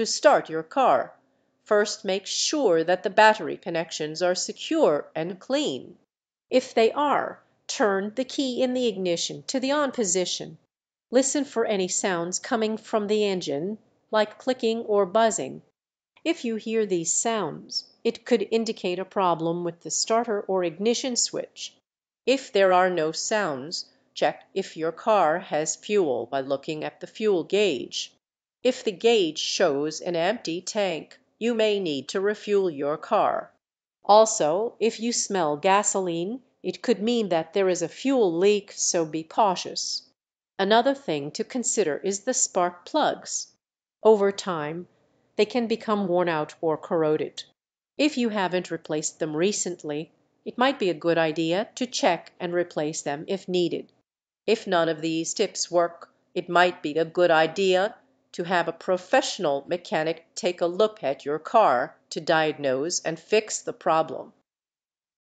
to start your car, first make sure that the battery connections are secure and clean. If they are, turn the key in the ignition to the on position, listen for any sounds coming from the engine, like clicking or buzzing. If you hear these sounds it could indicate a problem with the starter or ignition switch. If there are no sounds, check if your car has fuel by looking at the fuel gauge. If the gauge shows an empty tank, you may need to refuel your car. Also, if you smell gasoline, it could mean that there is a fuel leak, so be cautious. Another thing to consider is the spark plugs. Over time they can become worn out or corroded. If you haven't replaced them recently, it might be a good idea to check and replace them if needed. If none of these tips work, it might be a good idea to have a professional mechanic take a look at your car to diagnose and fix the problem.